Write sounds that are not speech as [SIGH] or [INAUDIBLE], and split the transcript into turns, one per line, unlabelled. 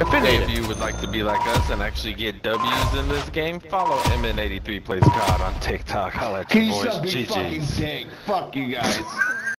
If any of you would like to be like us and actually get W's in this game, follow MN83 Plays COD on TikTok. I'll let you boys. GG's.
Fuck you guys. [LAUGHS]